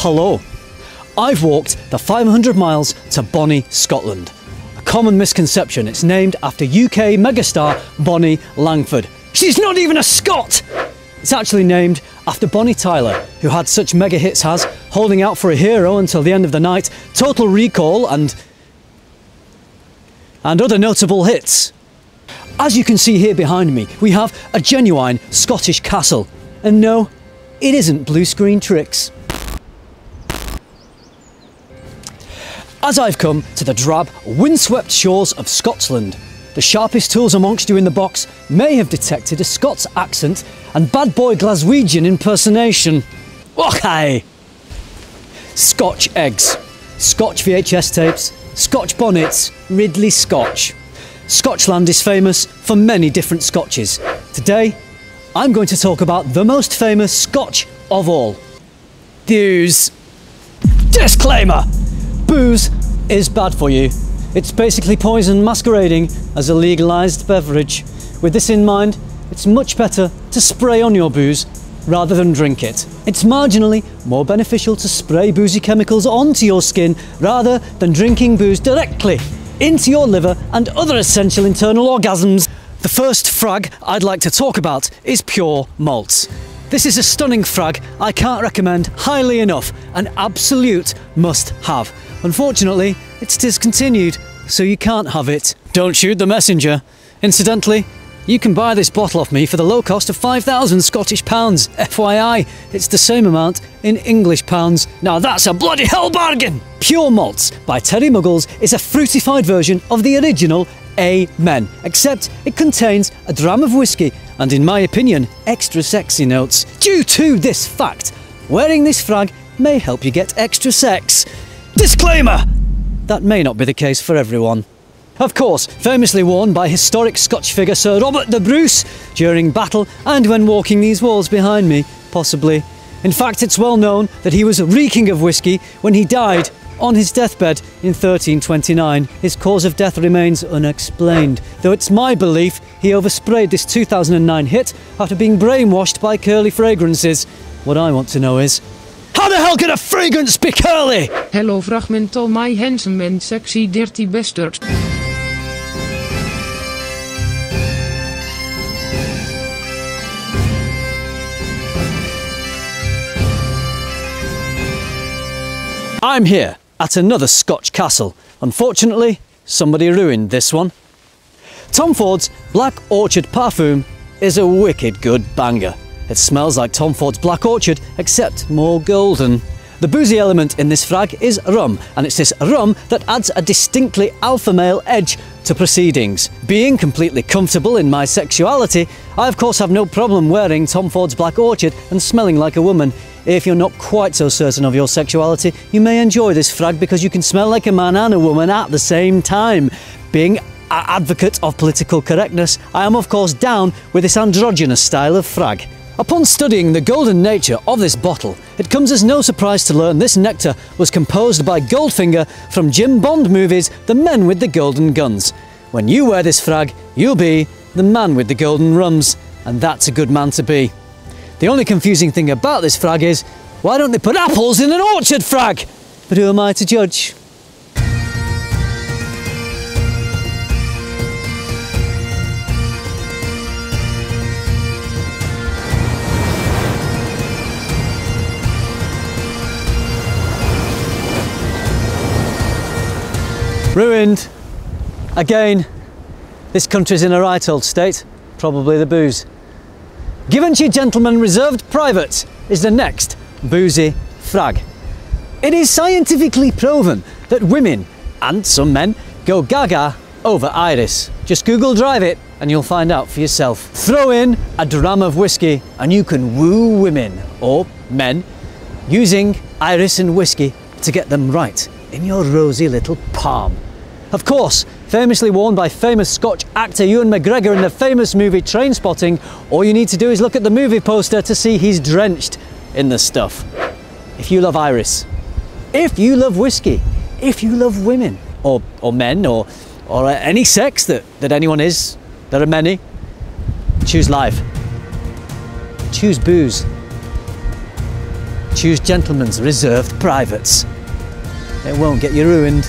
hello. I've walked the 500 miles to Bonnie, Scotland. A common misconception, it's named after UK megastar Bonnie Langford. She's not even a Scot! It's actually named after Bonnie Tyler, who had such mega hits as Holding Out for a Hero until the end of the night, Total Recall, and. and other notable hits. As you can see here behind me, we have a genuine Scottish castle. And no, it isn't blue screen tricks. As I've come to the drab, windswept shores of Scotland, the sharpest tools amongst you in the box may have detected a Scots accent and bad boy Glaswegian impersonation. Okay. Scotch eggs, Scotch VHS tapes, Scotch bonnets, Ridley Scotch. Scotchland is famous for many different scotches. Today, I'm going to talk about the most famous Scotch of all. Booze. Disclaimer! Booze is bad for you. It's basically poison masquerading as a legalised beverage. With this in mind, it's much better to spray on your booze rather than drink it. It's marginally more beneficial to spray boozy chemicals onto your skin rather than drinking booze directly into your liver and other essential internal orgasms. The first frag I'd like to talk about is pure malts. This is a stunning frag I can't recommend highly enough, an absolute must have. Unfortunately, it's discontinued, so you can't have it. Don't shoot the messenger. Incidentally, you can buy this bottle off me for the low cost of 5,000 Scottish pounds. FYI, it's the same amount in English pounds. Now that's a bloody hell bargain! Pure Malts by Terry Muggles is a fruitified version of the original Amen, except it contains a dram of whiskey and, in my opinion, extra sexy notes. Due to this fact, wearing this frag may help you get extra sex. Disclaimer! That may not be the case for everyone. Of course, famously worn by historic Scotch figure Sir Robert the Bruce during battle and when walking these walls behind me, possibly. In fact, it's well known that he was reeking of whiskey when he died on his deathbed in 1329. His cause of death remains unexplained, though it's my belief he oversprayed this 2009 hit after being brainwashed by curly fragrances. What I want to know is, how the hell can a fragrance be curly? Hello fragmental my handsome and sexy dirty bastard. I'm here at another Scotch castle. Unfortunately, somebody ruined this one. Tom Ford's Black Orchard Parfum is a wicked good banger. It smells like Tom Ford's Black Orchard, except more golden. The boozy element in this frag is rum, and it's this rum that adds a distinctly alpha male edge to proceedings. Being completely comfortable in my sexuality, I of course have no problem wearing Tom Ford's Black Orchard and smelling like a woman. If you're not quite so certain of your sexuality, you may enjoy this frag because you can smell like a man and a woman at the same time. Being an advocate of political correctness, I am of course down with this androgynous style of frag. Upon studying the golden nature of this bottle, it comes as no surprise to learn this nectar was composed by Goldfinger from Jim Bond movies The Men with the Golden Guns. When you wear this frag, you'll be the man with the golden rums, and that's a good man to be. The only confusing thing about this frag is, why don't they put apples in an orchard frag? But who am I to judge? Ruined. Again, this country's in a right old state, probably the booze. Givenchy Gentleman Reserved Private is the next boozy frag. It is scientifically proven that women, and some men, go gaga over iris. Just Google drive it and you'll find out for yourself. Throw in a dram of whiskey and you can woo women, or men, using iris and whiskey to get them right in your rosy little palm. Of course, famously worn by famous Scotch actor Ewan McGregor in the famous movie Trainspotting, all you need to do is look at the movie poster to see he's drenched in the stuff. If you love Iris, if you love whiskey, if you love women, or, or men, or, or uh, any sex that, that anyone is, there are many, choose life. Choose booze. choose gentlemen's reserved privates. It won't get you ruined.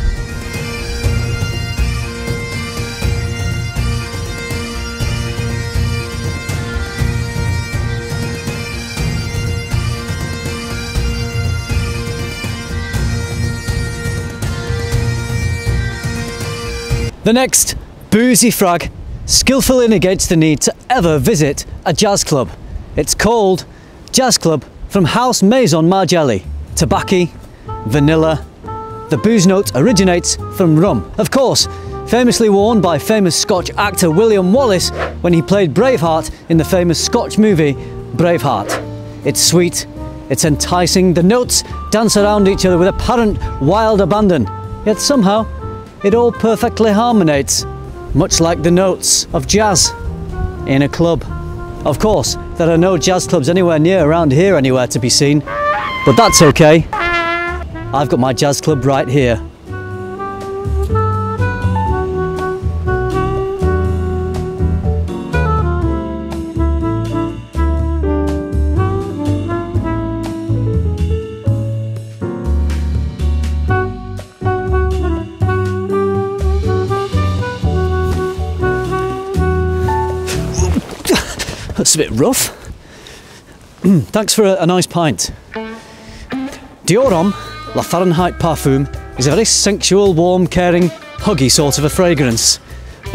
The next boozy frag skillfully negates the need to ever visit a jazz club. It's called Jazz Club from House Maison Margelli. Tobacco, vanilla. The booze note originates from rum. Of course, famously worn by famous Scotch actor William Wallace when he played Braveheart in the famous Scotch movie Braveheart. It's sweet, it's enticing, the notes dance around each other with apparent wild abandon, yet somehow it all perfectly harmonates, much like the notes of jazz in a club. Of course, there are no jazz clubs anywhere near around here anywhere to be seen, but that's okay. I've got my jazz club right here. That's a bit rough. Hmm, thanks for a, a nice pint. Dior Homme La Fahrenheit Parfum is a very sensual, warm, caring, huggy sort of a fragrance.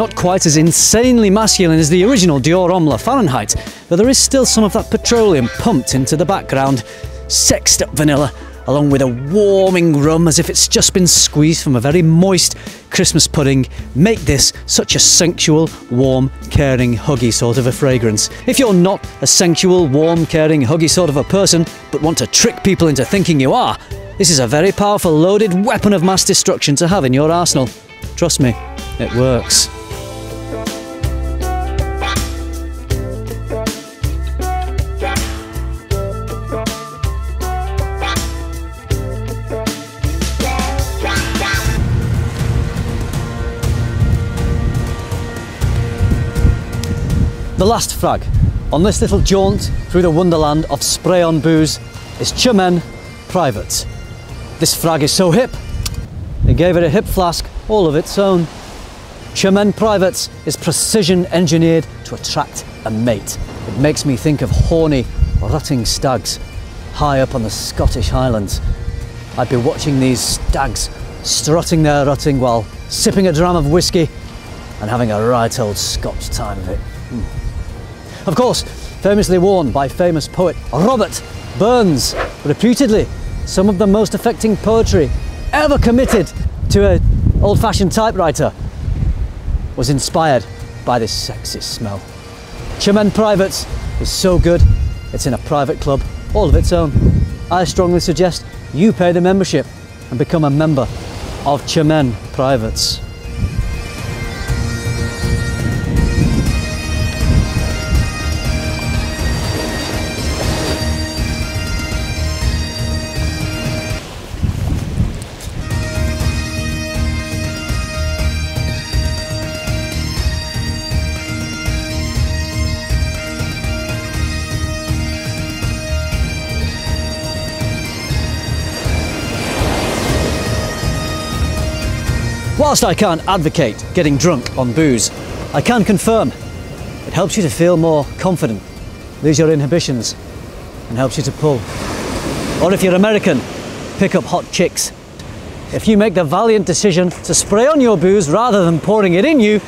Not quite as insanely masculine as the original Dior Homme La Fahrenheit, but there is still some of that petroleum pumped into the background. Sexed up vanilla, along with a warming rum as if it's just been squeezed from a very moist Christmas pudding, make this such a sensual, warm, caring, huggy sort of a fragrance. If you're not a sensual, warm, caring, huggy sort of a person, but want to trick people into thinking you are, this is a very powerful, loaded weapon of mass destruction to have in your arsenal. Trust me, it works. The last frag on this little jaunt through the wonderland of spray on booze is Chemin Private. This frag is so hip, they gave it a hip flask all of its own. Chemin Private is precision engineered to attract a mate. It makes me think of horny, rutting stags high up on the Scottish Highlands. I'd be watching these stags strutting their rutting while sipping a dram of whiskey and having a right old Scotch time of it. Mm. Of course, famously worn by famous poet Robert Burns, reputedly some of the most affecting poetry ever committed to an old-fashioned typewriter was inspired by this sexy smell. Chemin Privates is so good, it's in a private club all of its own. I strongly suggest you pay the membership and become a member of Chemin Privates. Whilst I can't advocate getting drunk on booze, I can confirm it helps you to feel more confident, lose your inhibitions, and helps you to pull. Or if you're American, pick up hot chicks. If you make the valiant decision to spray on your booze rather than pouring it in you,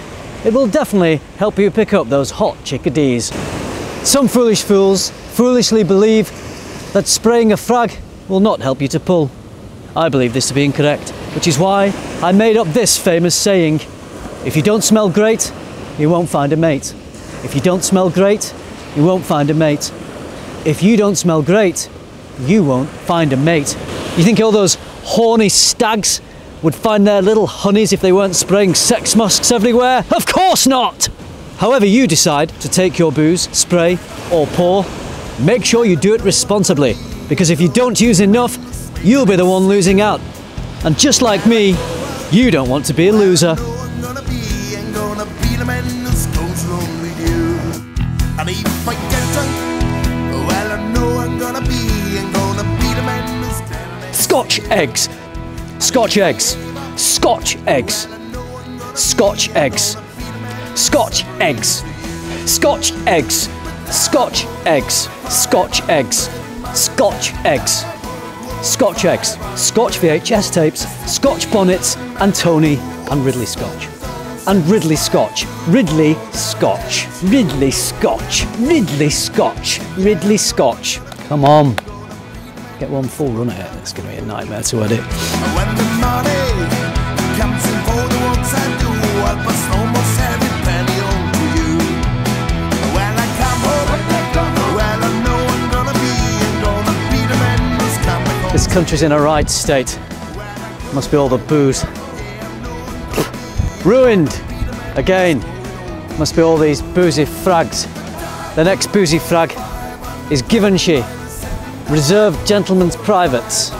it will definitely help you pick up those hot chickadees. Some foolish fools foolishly believe that spraying a frag will not help you to pull. I believe this to be incorrect, which is why I made up this famous saying if you don't smell great, you won't find a mate. If you don't smell great, you won't find a mate. If you don't smell great, you won't find a mate. You think all those horny stags would find their little honeys if they weren't spraying sex musks everywhere? Of course not! However you decide to take your booze, spray or pour, make sure you do it responsibly because if you don't use enough, you'll be the one losing out. And just like me, you don't want to be a loser. Scotch eggs. Scotch eggs. Scotch eggs. Scotch eggs. Scotch eggs. Scotch eggs. Scotch eggs. Scotch eggs. Scotch eggs. Scotch eggs. Scotch VHS tapes. Scotch bonnets. And Tony and Ridley Scotch. And Ridley Scotch. Ridley Scotch. Ridley Scotch. Ridley Scotch. Ridley Scotch. Come on. Get one full run at it. It's going to be a nightmare to edit. This country's in a right state. Must be all the booze. Ruined again. Must be all these boozy frags. The next boozy frag is Givenchy. Reserved gentlemen's privates.